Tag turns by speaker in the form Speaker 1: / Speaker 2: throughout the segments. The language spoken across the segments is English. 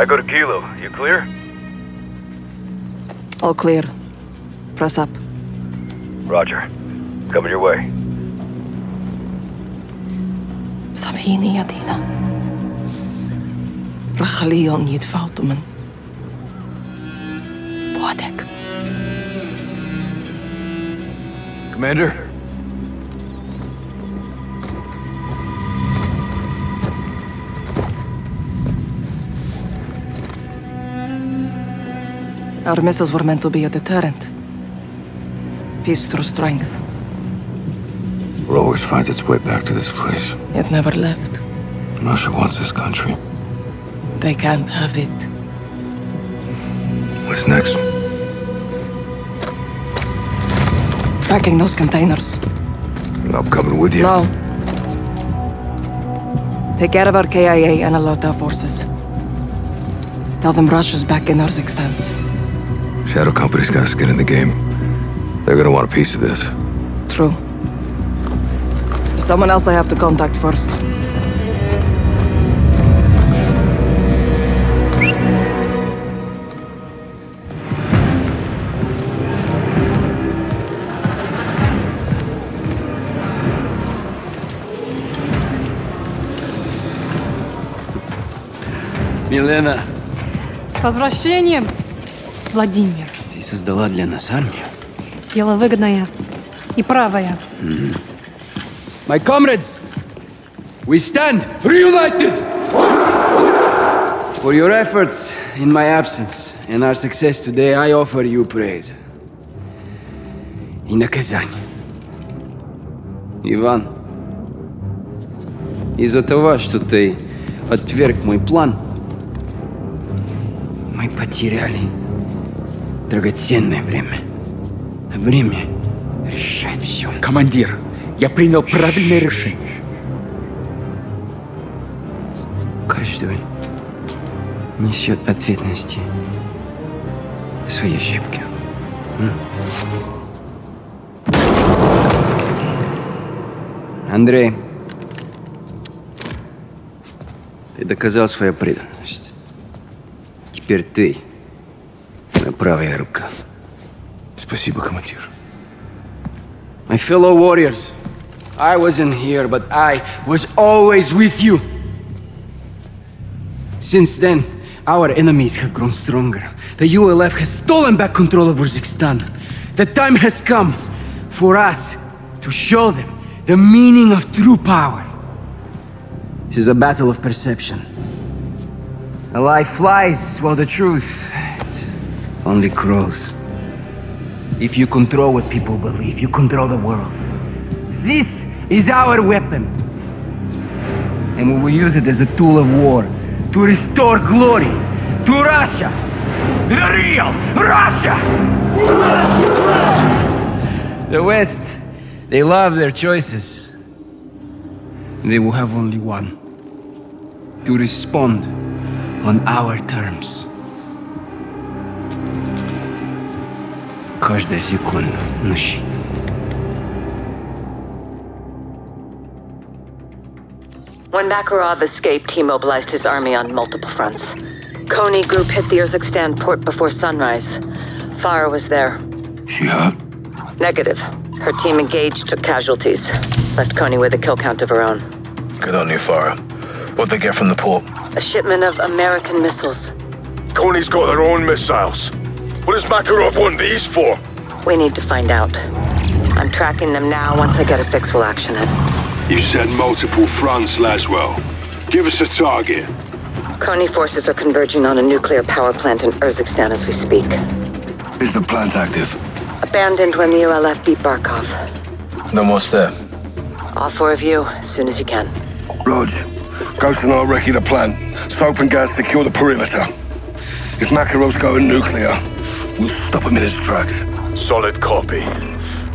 Speaker 1: I go to Kilo. You clear?
Speaker 2: All clear. Press up.
Speaker 1: Roger. Coming your way.
Speaker 2: سامحيني يا دينا رح خليهم يتفاوتوا من بوعدك
Speaker 1: Commander?
Speaker 2: Our missiles were meant to be a deterrent. Peace through strength.
Speaker 3: It always finds its way back to this place.
Speaker 2: It never left.
Speaker 3: Russia wants this country.
Speaker 2: They can't have it.
Speaker 3: What's next?
Speaker 2: Tracking those containers.
Speaker 3: I'm coming with you.
Speaker 2: No. Take care of our KIA and alert our forces. Tell them Russia's back in Urzikstan.
Speaker 3: Shadow Company's got us get in the game. They're gonna want a piece of this.
Speaker 2: True. There's someone else I have to contact first.
Speaker 4: Милена,
Speaker 5: С возвращением, Владимир.
Speaker 4: ты создала для нас армию?
Speaker 5: Дело выгодное и правое.
Speaker 4: My comrades, we stand reunited! For your efforts in my absence and our success today, I offer you praise. И наказание. Иван, из-за того, что ты отверг мой план, мы потеряли драгоценное время. Время решает все.
Speaker 6: Командир, я принял правильное решение.
Speaker 4: Каждый несет ответственности за свои ошибки. Андрей, ты доказал свою преданность. Теперь ты Правая рука.
Speaker 3: Спасибо, командир.
Speaker 4: My fellow warriors, I wasn't here, but I was always with you. Since then, our enemies have grown stronger. The ULF has stolen back control of Urzikstan. The time has come for us to show them the meaning of true power. This is a battle of perception. A lie flies while the truth only grows. If you control what people believe, you control the world. This is our weapon. And we will use it as a tool of war to restore glory to Russia. The real Russia! The West, they love their choices. They will have only one. To respond on our terms. Каждая секунда.
Speaker 7: When Makarov escaped, he mobilized his army on multiple fronts. Konni group hit the Urzikstan port before sunrise. Farah was there.
Speaker 3: She hurt?
Speaker 7: Negative. Her team engaged, took casualties. Left Konni with a kill count of her own.
Speaker 1: Good on you, Farah. What'd they get from the port?
Speaker 7: A shipment of American missiles.
Speaker 1: Konni's got their own missiles. What does Makarov want these for?
Speaker 7: We need to find out. I'm tracking them now. Once I get a fix, we'll action it.
Speaker 8: You said multiple fronts, Laswell. Give us a target.
Speaker 7: Konni forces are converging on a nuclear power plant in Urzikstan as we speak.
Speaker 3: Is the plant active?
Speaker 7: Abandoned when the ULF beat Barkov.
Speaker 1: Then what's there?
Speaker 7: All four of you, as soon as you can.
Speaker 3: Rog, Ghost and I'll recce the plant. Soap and Gaz secure the perimeter. If Makarov's going nuclear, we'll stop him in his tracks.
Speaker 1: Solid copy.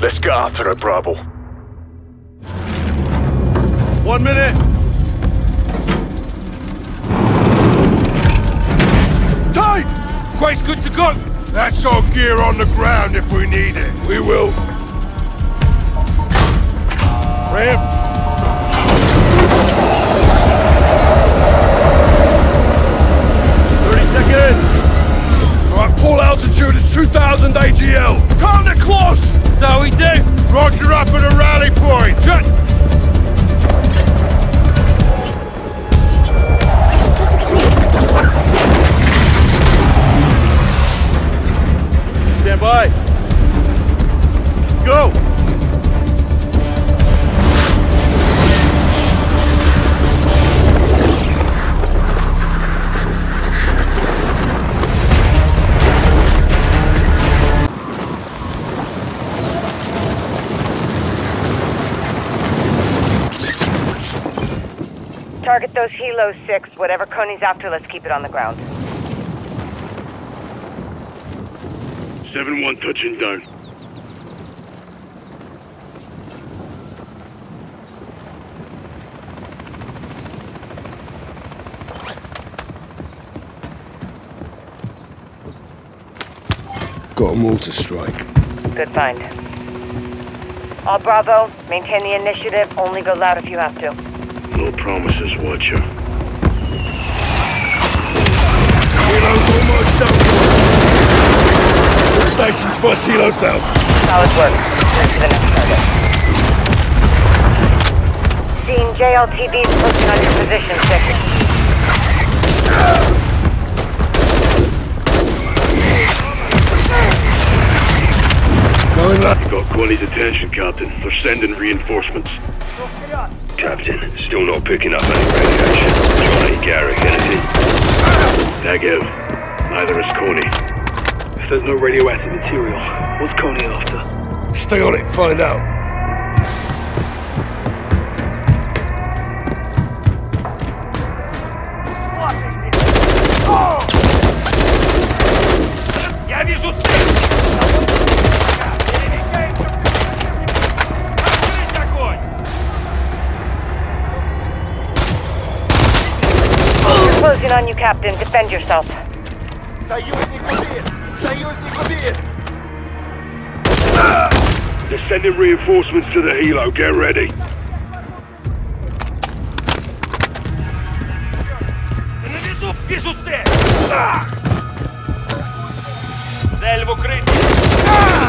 Speaker 1: Let's get after it, Bravo.
Speaker 9: One minute! Tight! Quake's good to go! That's our gear on the ground if we need it. We will.
Speaker 7: Target those Helo 6. Whatever Konni's after, let's keep it on the ground.
Speaker 1: 7-1 touching down.
Speaker 3: Got a mortar strike.
Speaker 7: Good find. All Bravo, maintain the initiative. Only go loud if you have to.
Speaker 1: No promises, Watcher.
Speaker 9: Helo's almost done. All stations, first helo's down.
Speaker 7: Solid work. Move to the next target. Seeing JLTVs posting on your position, Six.
Speaker 3: Going up.
Speaker 1: Got Konni's attention, Captain. They're sending reinforcements. Captain, still not picking up any radiation. Johnny, Garrick, anything? Negative. Neither is Konni.
Speaker 8: If there's no radioactive material, what's Konni after?
Speaker 9: Stay on it, find out.
Speaker 7: closing on you, Captain. Defend yourself.
Speaker 1: They're sending reinforcements to the helo. Get ready.
Speaker 9: На виду вижу цель! А! Цель в укрытии!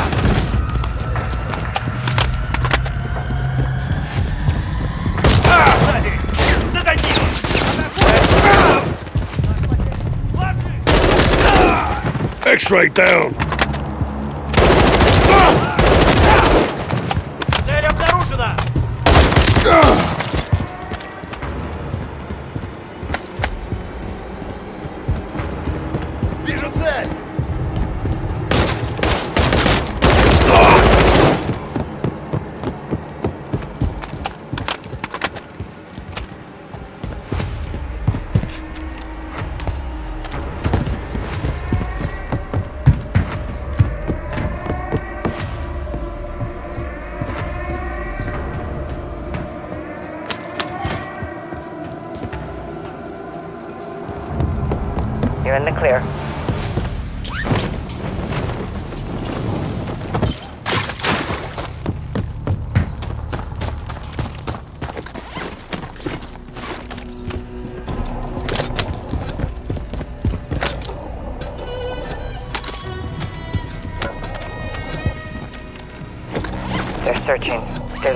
Speaker 3: X-ray down.
Speaker 9: Цель обнаружена! Вижу цель!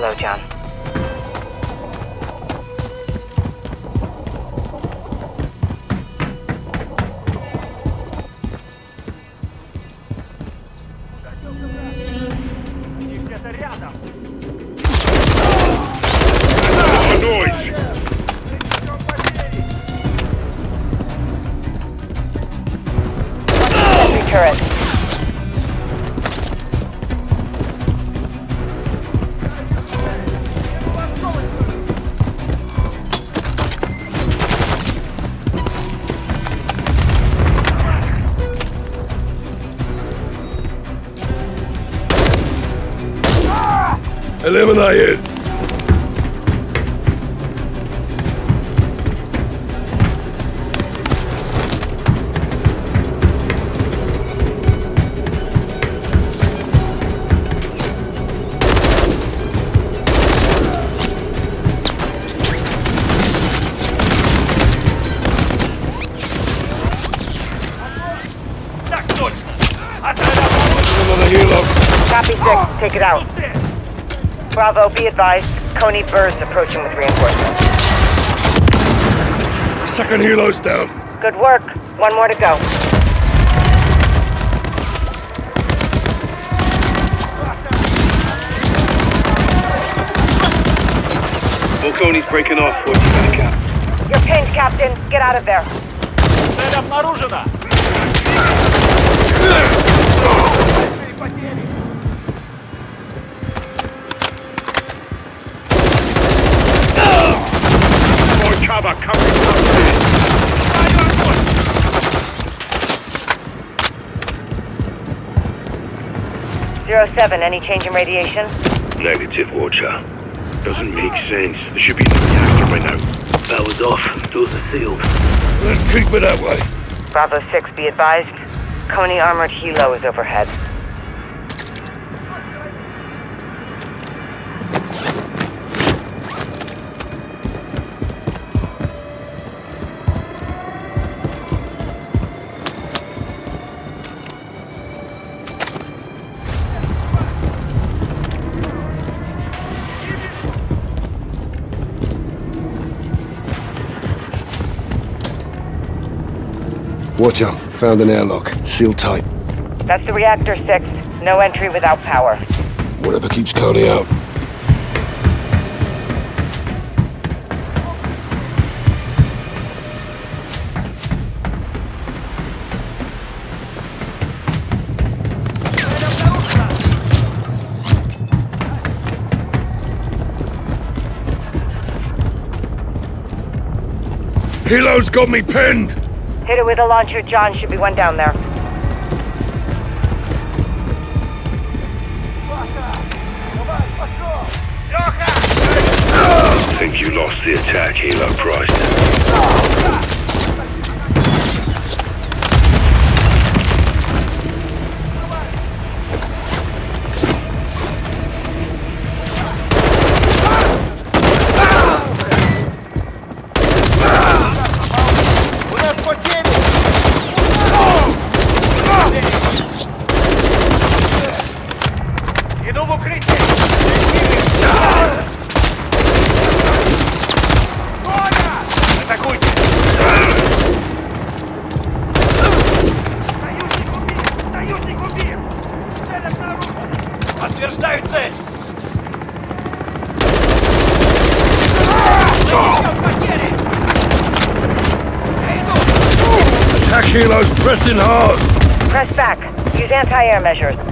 Speaker 7: Low, John. Take it out. Bravo, be advised. Konni Bird's approaching with reinforcements.
Speaker 3: Second helo's down.
Speaker 7: Good work. One more to go.
Speaker 8: Volconi's breaking off. What you gonna cap?
Speaker 7: You're pinned, Captain. Get out of there.
Speaker 1: cover coming.
Speaker 7: Zero seven, any change in radiation?
Speaker 1: Negative, Watcher. Doesn't make sense. There should be no reactor by now.
Speaker 8: That was off. Doors are sealed.
Speaker 9: Let's keep it that way.
Speaker 7: Bravo 6, be advised. Konni armored helo is overhead.
Speaker 3: Watch out. Found an airlock. Sealed tight.
Speaker 7: That's the reactor 6. No entry without power.
Speaker 3: Whatever keeps Konni out.
Speaker 9: Hilo's got me pinned!
Speaker 7: Hit it with a launcher, John. Should be one down there.
Speaker 1: Think you lost the attack, Helo Price.
Speaker 3: Kilos pressing hard!
Speaker 7: Press back. Use anti-air measures.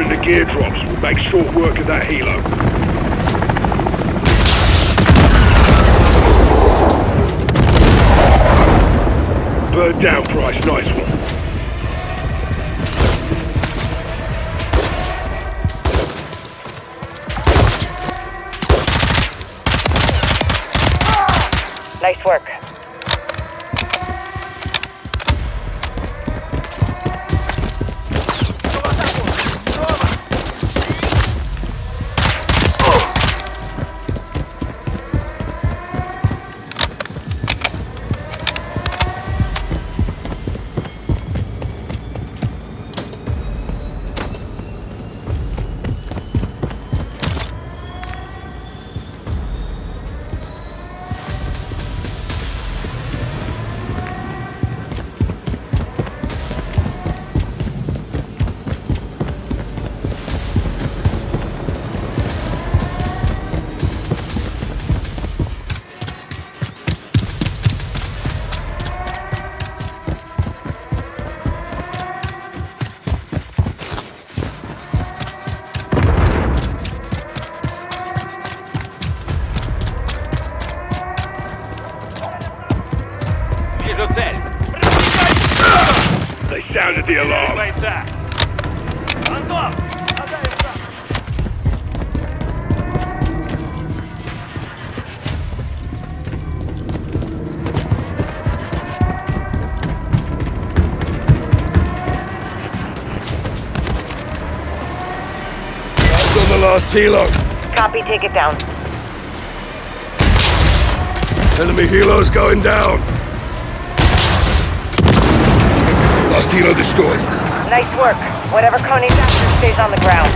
Speaker 1: In the gear drops. We'll make short work of that helo. Bird down, Price. Nice one.
Speaker 7: Nice work.
Speaker 1: the
Speaker 3: last helo.
Speaker 7: Copy, take it down.
Speaker 3: Enemy helo's going down. Last helo destroyed.
Speaker 7: Nice work. Whatever Konni's after stays on the ground.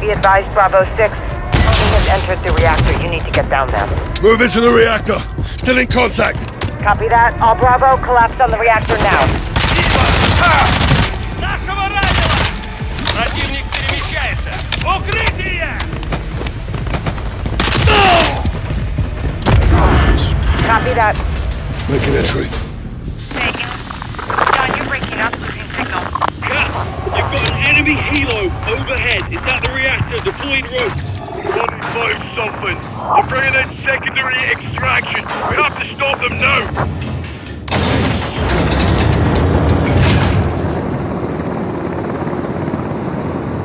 Speaker 7: Be advised, Bravo 6. Konni has entered the reactor. You need to get down there.
Speaker 3: Move into the reactor. Still in contact.
Speaker 7: Copy that. All Bravo, collapse on the reactor now.
Speaker 10: Ah! Укрытие!
Speaker 7: Copy that.
Speaker 3: Making entry.
Speaker 7: John, you're breaking up. Losing signal.
Speaker 8: Cap, you've got an enemy helo overhead. It's at the reactor, deploying rope.
Speaker 11: One five something. I'm bringing in secondary extraction. We have to stop them now.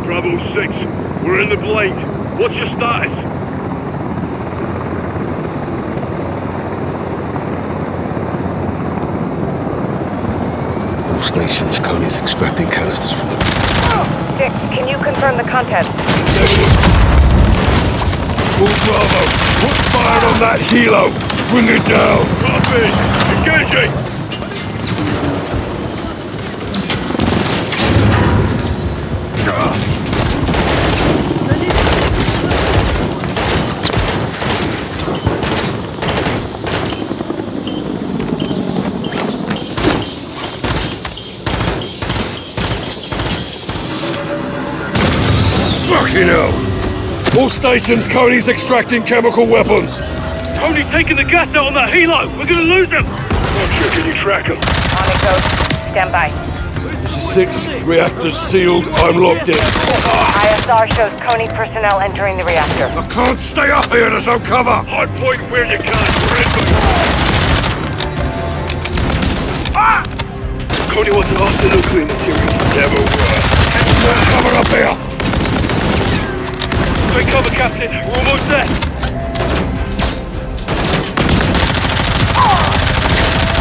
Speaker 1: Bravo 6, we're in the blade. What's your status?
Speaker 3: All stations, Konni's extracting canisters from them.
Speaker 7: Dick, oh, can you confirm the contents?
Speaker 3: All Bravo, put fire on that helo. Bring it down.
Speaker 11: Copy. Engaging.
Speaker 3: Fucking ah. All stations, Konni's extracting chemical weapons.
Speaker 8: Tony's taking the gas out on that helo. We're gonna lose him.
Speaker 1: Roger, can you track him?
Speaker 7: On it goes. Stand by.
Speaker 3: This is six. Reactors sealed. I'm locked in.
Speaker 7: ISR shows Konni personnel entering the reactor.
Speaker 3: I can't stay up here. There's no cover.
Speaker 1: Hard point where you can. We're in
Speaker 8: Ah! Konni wants to off the nuclear material.
Speaker 1: Never were.
Speaker 3: Cover up here.
Speaker 8: Take cover, Captain. We're almost there.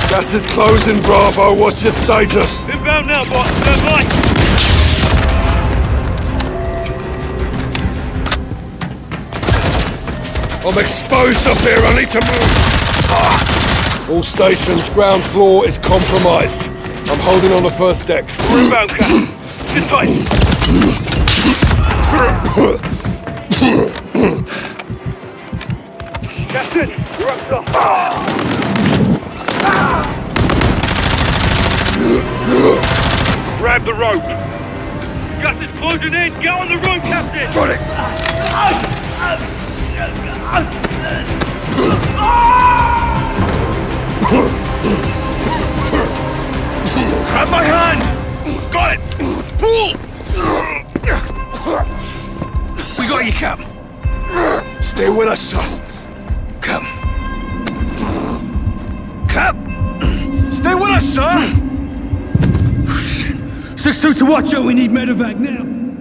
Speaker 3: Gaz is closing, Bravo. What's your status?
Speaker 8: Inbound now, boss. Stand by.
Speaker 3: I'm exposed up here. I need to move. Ah! All stations, ground floor is compromised. I'm holding on the first deck.
Speaker 8: We're inbound, Cap. Sit tight. Captain, you're up top. Grab the rope. Gus is closing in. Get on the rope, Captain.
Speaker 3: Got it.
Speaker 6: Stay with us, sir.
Speaker 8: 6-2 to watch out. We need medevac now.